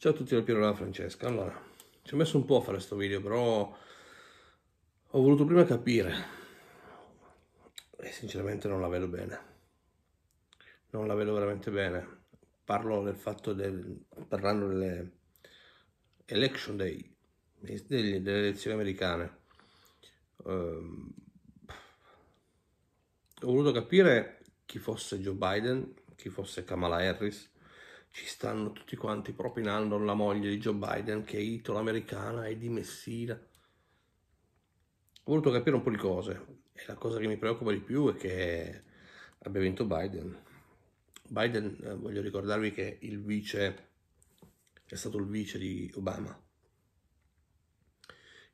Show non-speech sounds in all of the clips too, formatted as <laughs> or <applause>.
Ciao a tutti dal Piero della Francesca. Allora, ci ho messo un po' a fare questo video, però ho voluto prima capire e sinceramente non la vedo bene. Non la vedo veramente bene. Parlo del fatto del parlando delle election day, delle, delle elezioni americane. Um, ho voluto capire chi fosse Joe Biden, chi fosse Kamala Harris ci stanno tutti quanti propinando la moglie di Joe Biden che è italo-americana e di Messina. Ho voluto capire un po' di cose e la cosa che mi preoccupa di più è che abbia vinto Biden. Biden, eh, voglio ricordarvi che il vice è stato il vice di Obama.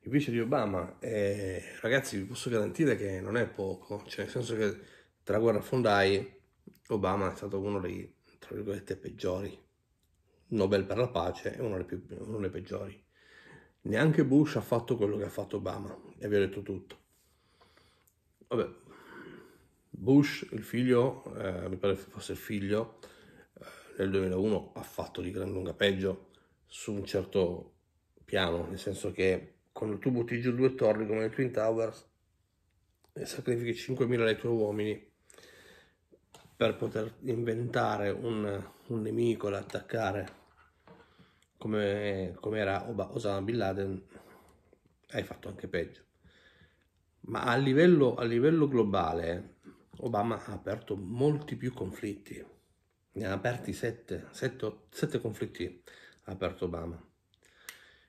Il vice di Obama, e, ragazzi, vi posso garantire che non è poco, cioè nel senso che tra guerrafondai Obama è stato uno dei tra virgolette, peggiori. Nobel per la pace è uno dei, più, uno dei peggiori. Neanche Bush ha fatto quello che ha fatto Obama, e vi ho detto tutto. Vabbè, Bush, il figlio, eh, mi pare fosse il figlio, eh, nel 2001 ha fatto di gran lunga peggio su un certo piano, nel senso che quando tu butti giù due torri come le Twin Towers e sacrifichi 5.000 dei tuoi uomini, per poter inventare un, un nemico da attaccare come, come era Osama Bin Laden, hai fatto anche peggio. Ma a livello, a livello globale Obama ha aperto molti più conflitti, ne ha aperti sette, sette, sette conflitti ha aperto Obama.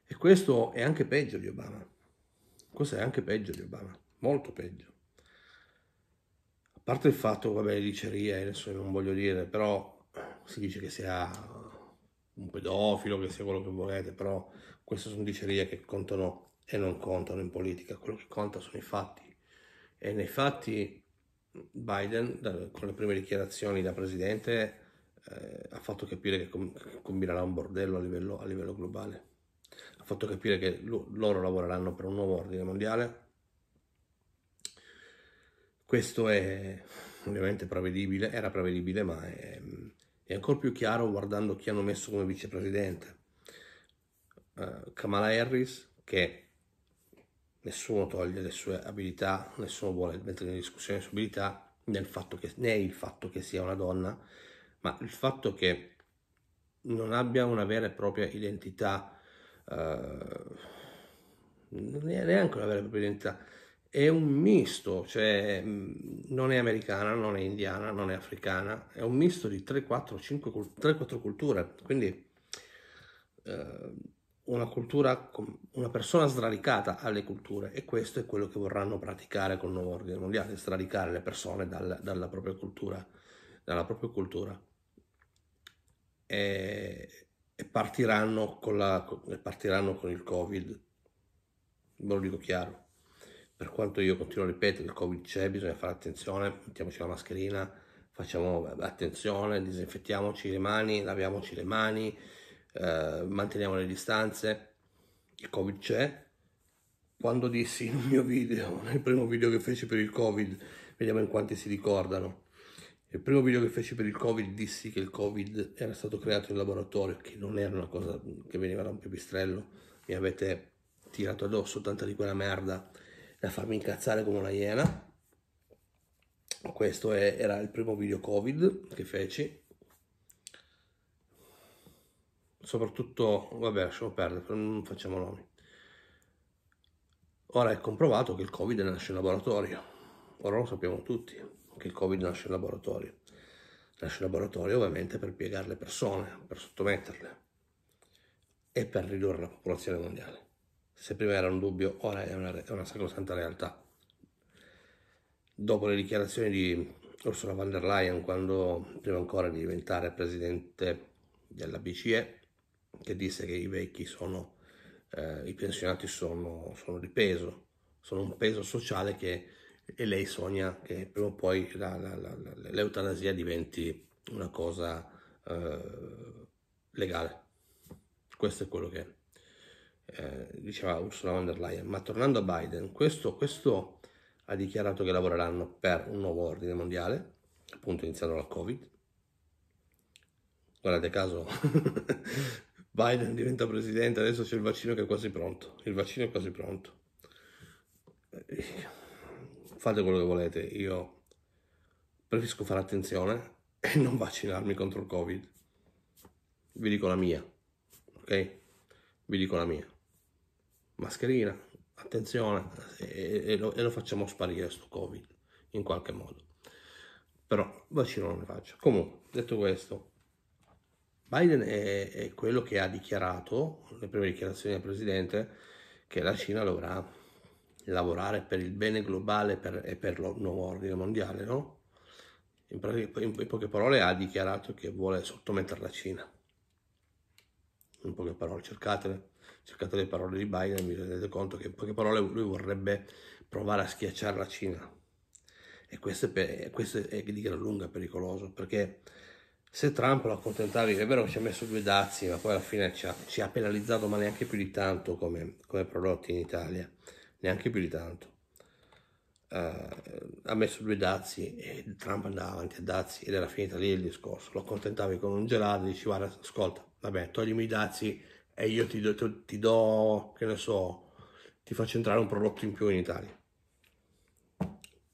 E questo è anche peggio di Obama. Questo è anche peggio di Obama, molto peggio parte il fatto, vabbè, le dicerie, adesso non voglio dire, però si dice che sia un pedofilo, che sia quello che volete, però queste sono dicerie che contano e non contano in politica, quello che conta sono i fatti. E nei fatti Biden, con le prime dichiarazioni da presidente, eh, ha fatto capire che, com- che combinerà un bordello a livello, a livello globale. Ha fatto capire che lo- loro lavoreranno per un nuovo ordine mondiale questo è ovviamente prevedibile, era prevedibile, ma è, è ancora più chiaro guardando chi hanno messo come vicepresidente. Uh, Kamala Harris, che nessuno toglie le sue abilità, nessuno vuole mettere in discussione le sue abilità, nel fatto che, né il fatto che sia una donna, ma il fatto che non abbia una vera e propria identità, uh, neanche una vera e propria identità, è un misto, cioè non è americana, non è indiana, non è africana, è un misto di 3, 4, 5, 3, 4 culture, quindi eh, una cultura, una persona sradicata alle culture e questo è quello che vorranno praticare col nuovo ordine mondiale, sradicare le persone dal, dalla propria cultura, dalla propria cultura. E, e partiranno, con la, partiranno con il Covid, ve lo dico chiaro per quanto io continuo a ripetere, il Covid c'è, bisogna fare attenzione, mettiamoci la mascherina, facciamo attenzione, disinfettiamoci le mani, laviamoci le mani, eh, manteniamo le distanze, il Covid c'è. Quando dissi nel mio video, <laughs> nel primo video che feci per il Covid, vediamo in quanti si ricordano, il primo video che feci per il Covid dissi che il Covid era stato creato in laboratorio, che non era una cosa che veniva da un pipistrello, mi avete tirato addosso tanta di quella merda da farmi incazzare come una iena. Questo è, era il primo video Covid che feci. Soprattutto, vabbè, lasciamo perdere, non facciamo nomi. Ora è comprovato che il Covid nasce in laboratorio. Ora lo sappiamo tutti che il Covid nasce in laboratorio. Nasce in laboratorio ovviamente per piegare le persone, per sottometterle e per ridurre la popolazione mondiale. Se prima era un dubbio, ora è una, è una sacrosanta realtà. Dopo le dichiarazioni di Ursula von der Leyen, quando prima ancora di diventare presidente della BCE, che disse che i vecchi sono, eh, i pensionati sono, sono, di peso, sono un peso sociale che, e lei sogna che prima o poi la, la, la, l'eutanasia diventi una cosa eh, legale. Questo è quello che è eh, diceva Ursula von der Leyen, ma tornando a Biden, questo, questo ha dichiarato che lavoreranno per un nuovo ordine mondiale, appunto iniziando dal Covid. Guardate caso, <laughs> Biden diventa presidente, adesso c'è il vaccino che è quasi pronto, il vaccino è quasi pronto. Fate quello che volete, io preferisco fare attenzione e non vaccinarmi contro il Covid. Vi dico la mia, ok? Vi dico la mia. Mascherina, attenzione, e, e, lo, e lo, facciamo sparire sto Covid in qualche modo. Però vaccino non ne faccio. Comunque, detto questo, Biden è, è, quello che ha dichiarato, le prime dichiarazioni del presidente, che la Cina dovrà lavorare per il bene globale per, e per il nuovo ordine mondiale, no? In, in, in, poche parole ha dichiarato che vuole sottomettere la Cina. In poche parole, cercate, cercate le parole di Biden vi rendete conto che in poche parole lui vorrebbe provare a schiacciare la Cina. E questo è, questo è di gran lunga pericoloso, perché se Trump lo accontentavi, è vero che ci ha messo due dazi, ma poi alla fine ci ha, ci ha penalizzato, ma neanche più di tanto come, come, prodotti in Italia, neanche più di tanto. Uh, ha messo due dazi e Trump andava avanti a dazi ed era finita lì il discorso. Lo accontentavi con un gelato e dici guarda, ascolta, vabbè, toglimi i dazi e io ti do, ti do, che ne so, ti faccio entrare un prodotto in più in Italia.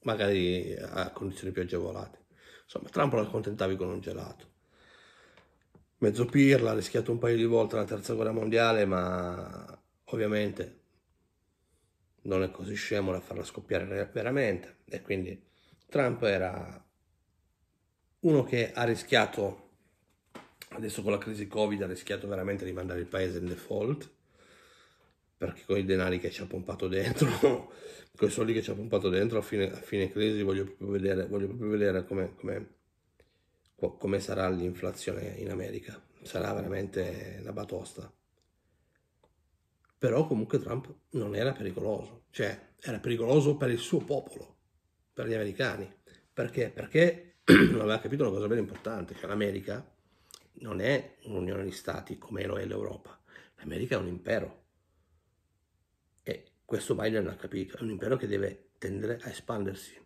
Magari a condizioni più agevolate. Insomma, Trump lo accontentavi con un gelato mezzo pirla, ha rischiato un paio di volte la terza guerra mondiale, ma ovviamente non è così scemo da farla scoppiare veramente. E quindi Trump era uno che ha rischiato, adesso con la crisi Covid, ha rischiato veramente di mandare il paese in default, perché con i denari che ci ha pompato dentro, <laughs> con i soldi che ci ha pompato dentro a fine, a fine crisi, voglio proprio vedere, voglio proprio vedere come, come come sarà l'inflazione in America. Sarà veramente una batosta. Però comunque Trump non era pericoloso, cioè era pericoloso per il suo popolo, per gli americani. Perché? Perché <clears throat> non aveva capito una cosa ben importante, cioè l'America non è un'unione di stati come lo è l'Europa, l'America è un impero. E questo Biden l'ha capito, è un impero che deve tendere a espandersi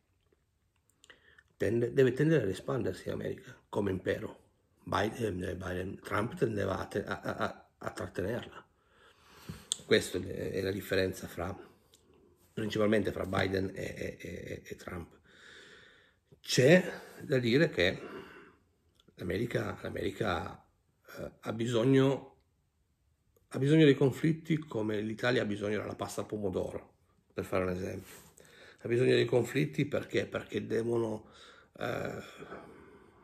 tende, deve tendere ad espandersi in America come impero. Biden, eh, Biden, Trump tendeva a, a, a, a, trattenerla. Questa è la differenza fra, principalmente fra Biden e, e, e Trump. C'è da dire che l'America, l'America eh, ha, bisogno, ha bisogno dei conflitti come l'Italia ha bisogno della pasta al pomodoro, per fare un esempio ha bisogno dei conflitti perché? Perché devono, eh,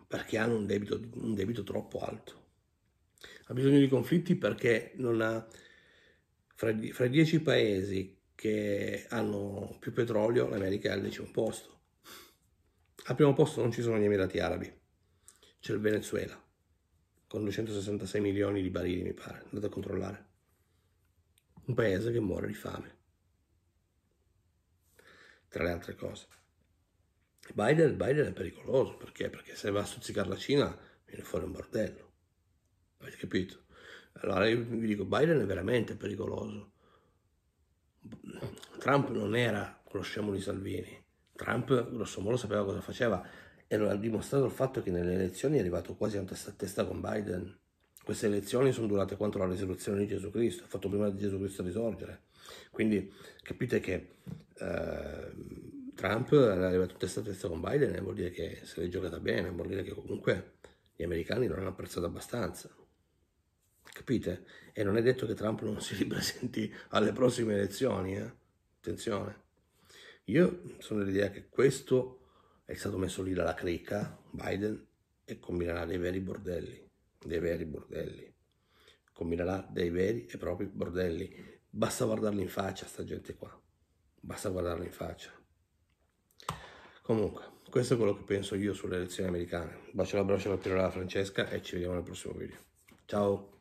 perché hanno un debito, un debito troppo alto. Ha bisogno di conflitti perché non ha, fra, fra i dieci paesi che hanno più petrolio, l'America è al decimo posto. Al primo posto non ci sono gli Emirati Arabi, c'è il Venezuela, con 266 milioni di barili, mi pare, andate a controllare. Un paese che muore di fame tra le altre cose. Biden, Biden è pericoloso perché? Perché se va a stuzzicare la Cina viene fuori un bordello. Avete capito? Allora io vi dico, Biden è veramente pericoloso. Trump non era quello scemo di Salvini. Trump, grosso modo, sapeva cosa faceva e lo ha dimostrato il fatto che nelle elezioni è arrivato quasi a testa a testa con Biden. Queste elezioni sono durate quanto la risurrezione di Gesù Cristo, fatto prima di Gesù Cristo risorgere. Quindi capite che eh, Trump è arrivato testa a testa con Biden e vuol dire che se l'è giocata bene, vuol dire che comunque gli americani non hanno apprezzato abbastanza. Capite? E non è detto che Trump non si ripresenti alle prossime elezioni, eh? Attenzione. Io sono dell'idea che questo è stato messo lì dalla cricca, Biden, e combinerà dei veri bordelli, dei veri bordelli. Combinerà dei veri e propri bordelli Basta guardarli in faccia, sta gente qua. Basta guardarli in faccia. Comunque, questo è quello che penso io sulle elezioni americane. Bacio l'abbraccio per la Francesca e ci vediamo nel prossimo video. Ciao!